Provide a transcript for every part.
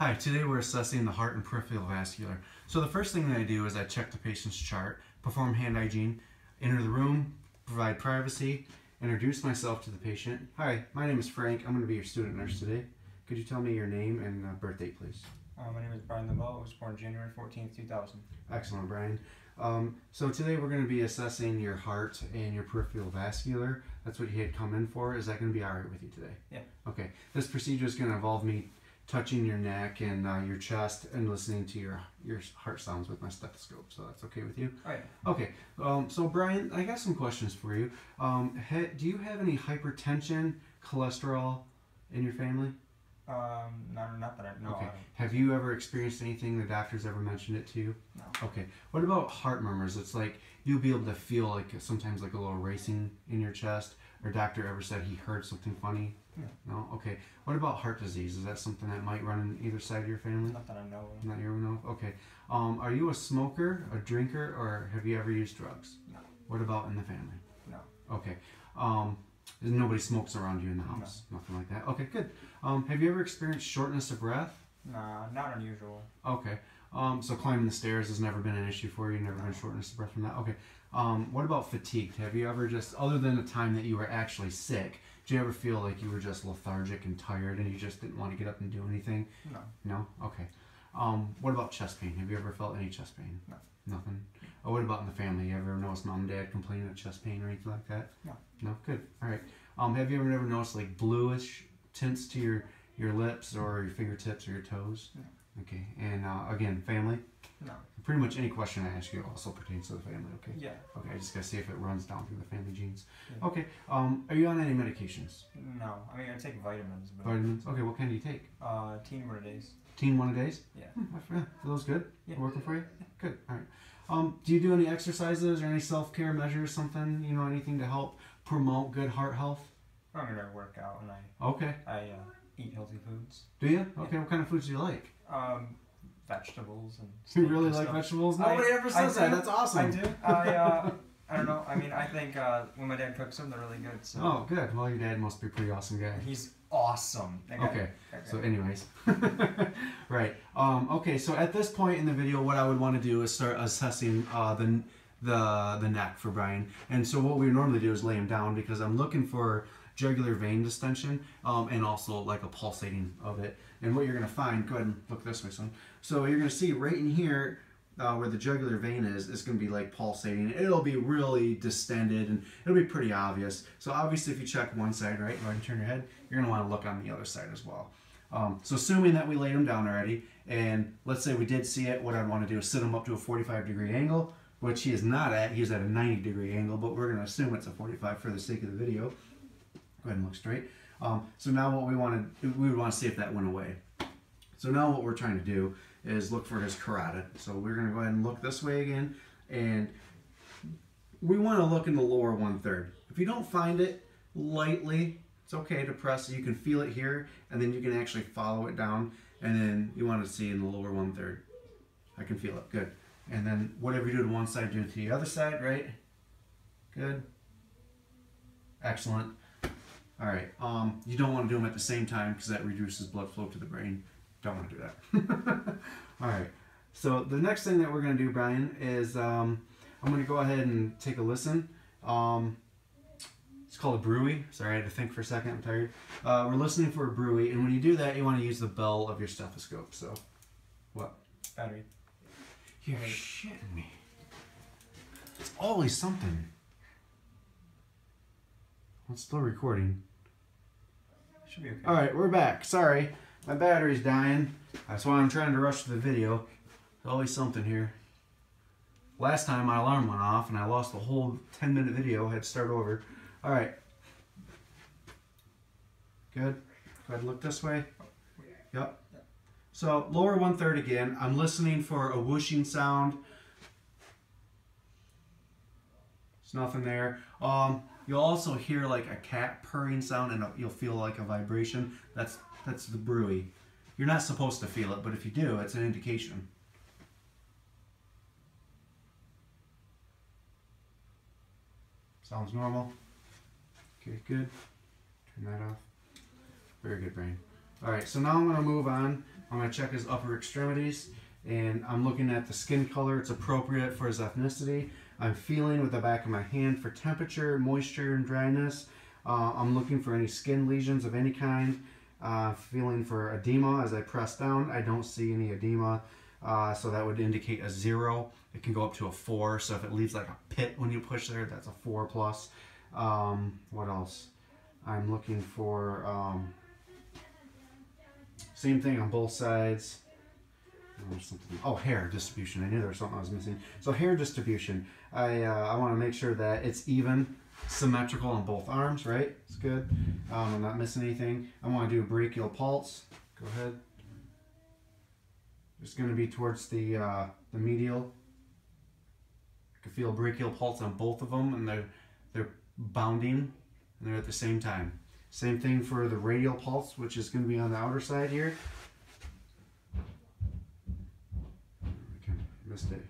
Hi, today we're assessing the heart and peripheral vascular. So the first thing that I do is I check the patient's chart, perform hand hygiene, enter the room, provide privacy, introduce myself to the patient. Hi, my name is Frank. I'm going to be your student nurse today. Could you tell me your name and uh, birth date, please? Uh, my name is Brian Lavelle. I was born January 14th, 2000. Excellent, Brian. Um, so today we're going to be assessing your heart and your peripheral vascular. That's what you had come in for. Is that going to be all right with you today? Yeah. Okay. This procedure is going to involve me touching your neck and uh, your chest and listening to your your heart sounds with my stethoscope. So that's okay with you? Oh, yeah. Okay. Um, so Brian, I got some questions for you. Um, do you have any hypertension, cholesterol in your family? Um, not, not that I know. Okay. Have you ever experienced anything the doctors ever mentioned it to you? No. Okay. What about heart murmurs? It's like you'll be able to feel like sometimes like a little racing in your chest. Or doctor ever said he heard something funny? No. No. Okay. What about heart disease? Is that something that might run in either side of your family? Not that I know of. Not you ever know. of? Okay. Um, are you a smoker, a drinker, or have you ever used drugs? No. What about in the family? No. Okay. Um, nobody smokes around you in the house. No. Nothing like that. Okay. Good. Um, have you ever experienced shortness of breath? Nah, not unusual. Okay. Um, so climbing the stairs has never been an issue for you. Never been shortness of breath from that. Okay. Um, what about fatigue? Have you ever just, other than the time that you were actually sick, did you ever feel like you were just lethargic and tired and you just didn't want to get up and do anything? No. No. Okay. Um, what about chest pain? Have you ever felt any chest pain? No. Nothing. Oh, what about in the family? Have you ever noticed mom and dad complaining of chest pain or anything like that? No. No. Good. All right. Um, have you ever ever noticed like bluish tints to your your lips or your fingertips or your toes? No. Okay. And uh, again, family. No. Pretty much any question I ask you also pertains to the family. Okay. Yeah. Okay. I just gotta see if it runs down through the family genes. Yeah. Okay. Um, are you on any medications? No. I mean, I take vitamins, but Vitamins. Okay. What kind do you take? uh, teen one a days. Teen one a days. Yeah. Hmm, I forgot. Are those good? Yeah. Working for you? Good. All right. Um, do you do any exercises or any self care measures? Something you know, anything to help promote good heart health? I mean, I work out and I Okay. I uh, eat healthy foods. Do you? Okay. What kind of foods do you like? Um, vegetables and. You really and like stuff. vegetables? I- Nobody ever says that. That's awesome. I do. I uh, I don't know. I mean, I think uh, when my dad cooks them, they're really good. So Oh, good. Well, your dad must be a pretty awesome guy. he's awesome. Guy- Okay. So, anyways, right. Um, okay. So at this point in the video, what I would want to do is start assessing uh, the the the neck for Brian. And so what we normally do is lay him down because I'm looking for jugular vein distension um, and also like a pulsating of it. And what you're gonna find, go ahead and look this way, son. So you're gonna see right in here. Uh, where the jugular vein is, is going to be like pulsating. It'll be really distended and it'll be pretty obvious. So obviously, if you check one side, right, go ahead and turn your head, you're going to want to look on the other side as well. Um, so assuming that we laid him down already, and let's say we did see it, what I'd want to do is sit him up to a 45 degree angle, which he is not at. He's at a 90 degree angle, but we're going to assume it's a 45 for the sake of the video. Go ahead and look straight. Um, so now what we want to, we would want to see if that went away. So now what we're trying to do is look for his carotid. So we're going to go ahead and look this way again, and we want to look in the lower one third. If you don't find it lightly, it's okay to press. You can feel it here, and then you can actually follow it down, and then you want to see in the lower one third. I can feel it. Good. And then whatever you do to one side, do it to the other side, right? Good. Excellent. All right. Um, you don't want to do them at the same time because that reduces blood flow to the brain. Don't want to do that. All right. So the next thing that we're going to do, Brian, is um, I'm going to go ahead and take a listen. Um, it's called a bruit. Sorry, I had to think for a second. I'm tired. Uh, we're listening for a bruit, and when you do that, you want to use the bell of your stethoscope. So, what? battery. You're shitting me. It's always something. It's still recording. Should be okay. All right, we're back. Sorry, my battery's dying. That's why I'm trying to rush the video. There's always something here. Last time my alarm went off and I lost the whole 10 minute video. I had to start over. All right. Good. Go ahead and look this way. Yep. So lower one third again. I'm listening for a whooshing sound. There's nothing there. Um, you'll also hear like a cat purring sound, and you'll feel like a vibration. That's that's the bruit. You're not supposed to feel it, but if you do, it's an indication. Sounds normal. Okay, good. Turn that off. Very good, Brian. All right, so now I'm gonna move on. I'm gonna check his upper extremities, and I'm looking at the skin color. It's appropriate for his ethnicity. I'm feeling with the back of my hand for temperature, moisture, and dryness. Uh, I'm looking for any skin lesions of any kind. Uh, feeling for edema as I press down. I don't see any edema, uh, so that would indicate a zero. It can go up to a four, so if it leaves like a pit when you push there, that's a four plus. Um, what else? I'm looking for um, same thing on both sides. Oh, something. Oh, hair distribution. I knew there was something I was missing. So hair distribution. I uh, I want to make sure that it's even, symmetrical on both arms. Right? It's good. Um, I'm not missing anything. I want to do a brachial pulse. Go ahead. It's going to be towards the uh, the medial. I can feel brachial pulse on both of them, and they're they're bounding, and they're at the same time. Same thing for the radial pulse, which is going to be on the outer side here. I missed it.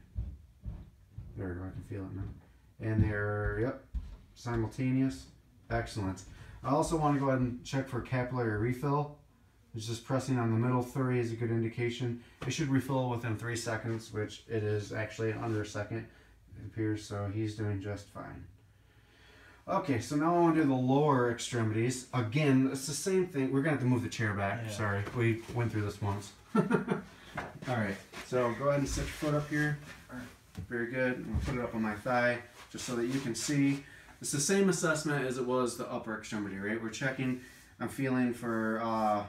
There, I can feel it now. And they're, yep, simultaneous. Excellent. I also want to go ahead and check for capillary refill. It's just pressing on the middle 30 is a good indication. It should refill within three seconds, which it is actually under a second, it appears, so he's doing just fine. Okay, so now I want to do the lower extremities. Again, it's the same thing. We're going to have to move the chair back. Yeah. Sorry, we went through this once. All right, so go ahead and set your foot up here. Very good. I'm going to put it up on my thigh just so that you can see. It's the same assessment as it was the upper extremity, right? We're checking, I'm feeling for uh,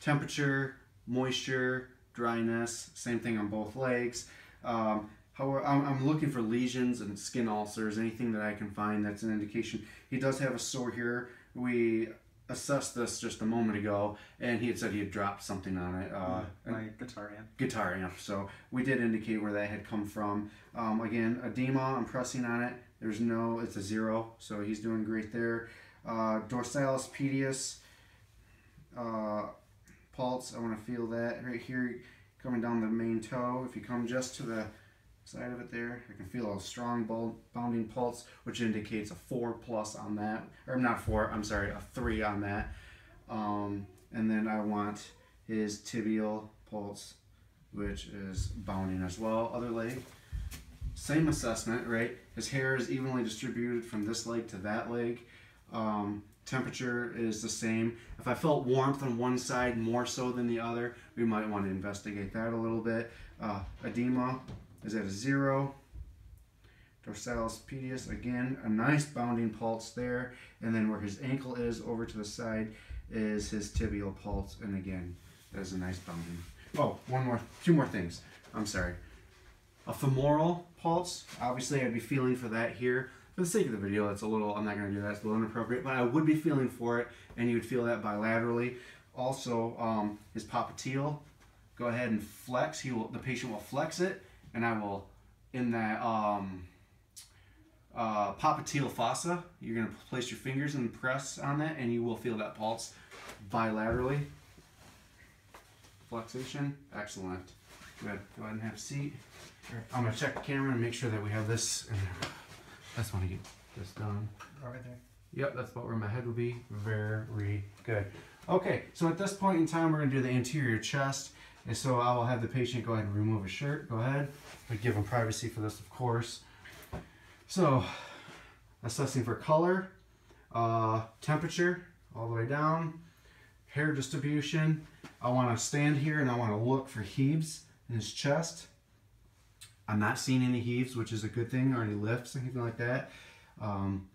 temperature, moisture, dryness, same thing on both legs. Um, However, I'm, I'm looking for lesions and skin ulcers, anything that I can find that's an indication. He does have a sore here. We assessed this just a moment ago, and he had said he had dropped something on it. Uh, My guitar amp. guitar amp. So we did indicate where that had come from. Um, again, edema, I'm pressing on it. There's no, it's a zero, so he's doing great there. Uh, dorsalis pedius uh, pulse, I want to feel that right here coming down the main toe. If you come just to the side of it there, I can feel a strong bounding pulse, which indicates a four plus on that, or not four, I'm sorry, a three on that. Um, and then I want his tibial pulse, which is bounding as well. Other leg, same assessment, right? His hair is evenly distributed from this leg to that leg. Um, temperature is the same. If I felt warmth on one side more so than the other, we might want to investigate that a little bit. Uh, edema is at a zero. Dorsalis pedius, again, a nice bounding pulse there. And then where his ankle is over to the side is his tibial pulse. And again, that is a nice bounding. Oh, one more, two more things. I'm sorry. A femoral pulse, obviously I'd be feeling for that here. For the sake of the video, it's a little, I'm not gonna do that, it's a little inappropriate, but I would be feeling for it, and you would feel that bilaterally. Also, um, his popliteal, go ahead and flex, he will, the patient will flex it, and I will, in that, um, uh, popliteal fossa, you're gonna place your fingers and press on that, and you will feel that pulse bilaterally. Flexation, excellent. Good, go ahead and have a seat. I'm gonna check the camera and make sure that we have this. In there. I just want to get this done. Right there. Yep, that's about where my head will be. Very good. Okay, so at this point in time, we're gonna do the anterior chest. And so I will have the patient go ahead and remove his shirt. Go ahead. We give him privacy for this, of course. So, assessing for color, uh, temperature, all the way down, hair distribution. I want to stand here and I want to look for heaves in his chest. I'm not seeing any heaves, which is a good thing, or any lifts, anything like that. Um,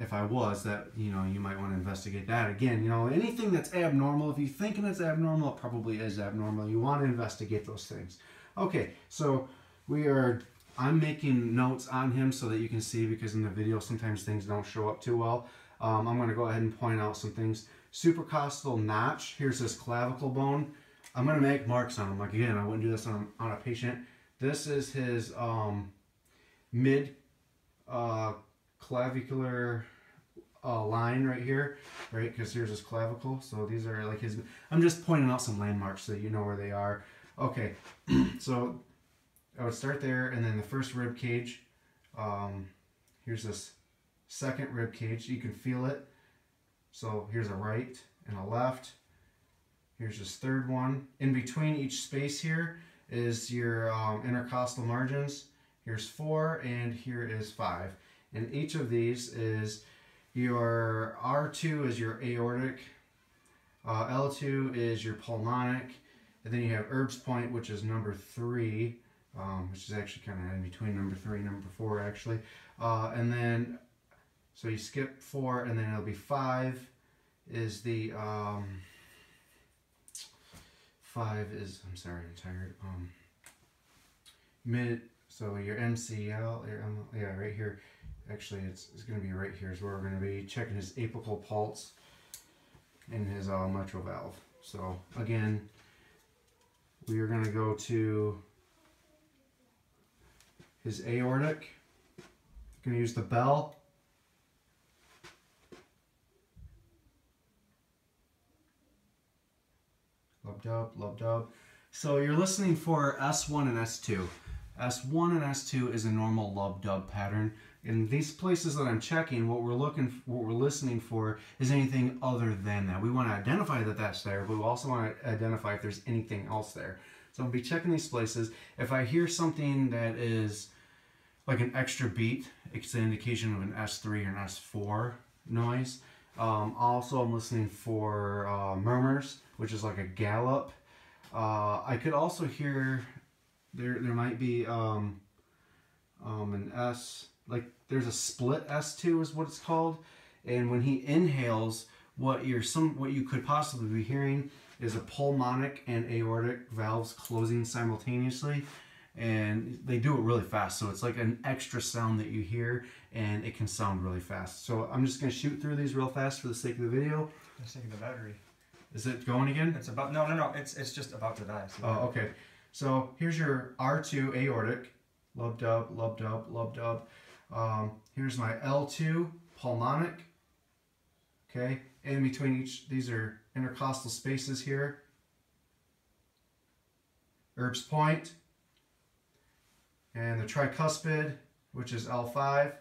if I was, that you know, you might want to investigate that again. You know, anything that's abnormal, if you're thinking it's abnormal, it probably is abnormal. You want to investigate those things. Okay, so we are. I'm making notes on him so that you can see because in the video sometimes things don't show up too well. Um, I'm going to go ahead and point out some things. Supracostal notch. Here's his clavicle bone. I'm going to make marks on him. Like again, I wouldn't do this on, on a patient. This is his um, mid uh, clavicular uh, line right here, right? Because here's his clavicle. So these are like his. I'm just pointing out some landmarks so you know where they are. Okay, so I would start there, and then the first rib cage. Um, here's this second rib cage. You can feel it. So here's a right and a left, Here's this third one. In between each space here is your um, intercostal margins. Here's four, and here is five. And each of these is your R2 is your aortic, uh, L2 is your pulmonic, and then you have Erb's Point, which is number three, um, which is actually kind of in between number three and number four, actually. Uh, and then, so you skip four, and then it'll be five, is the, um, five is, I'm sorry, I'm tired. Um, mid, so your MCL, your, yeah, right here. Actually, it's, it's going to be right here is where we're going to be checking his apical pulse and his uh, mitral valve. So again, we are going to go to his aortic. Going to use the bell. Lub dub, lub dub. So you're listening for S1 and S2. S1 and S2 is a normal lub dub pattern. In these places that I'm checking, what we're looking, for, what we're listening for is anything other than that. We want to identify that that's there, but we also want to identify if there's anything else there. So I'll be checking these places. If I hear something that is like an extra beat, it's an indication of an S3 or an S4 noise. Um, also, I'm listening for uh, murmurs, which is like a gallop. Uh, I could also hear there there might be um, um, an S like there's a split S2 is what it's called, and when he inhales, what you're some what you could possibly be hearing is a pulmonic and aortic valves closing simultaneously. And they do it really fast so it's like an extra sound that you hear and it can sound really fast. So i'm just going to shoot through these real fast for the sake of the video. Just taking the battery. is it going again? It's about no no no. It's it's just about to die. So. Oh okay. So here's your r2 aortic. Lub dub lub dub lub dub um, here's my l2 pulmonic okay in between each these are intercostal spaces here Erb's point and the tricuspid, which is L5.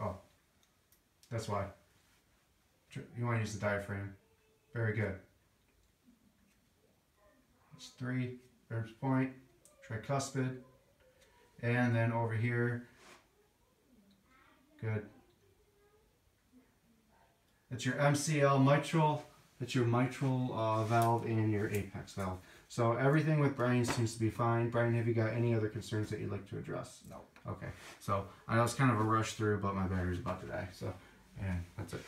Oh, that's why. You want to use the diaphragm. Very good. That's three, Erb's point, tricuspid, and then over here. Good. That's your MCL mitral that's your mitral uh, valve and your apex valve. So everything with Brian seems to be fine. Brian, have you got any other concerns that you'd like to address? No. Okay. So I know it's kind of a rush through, but my battery's about to die. So, and that's it.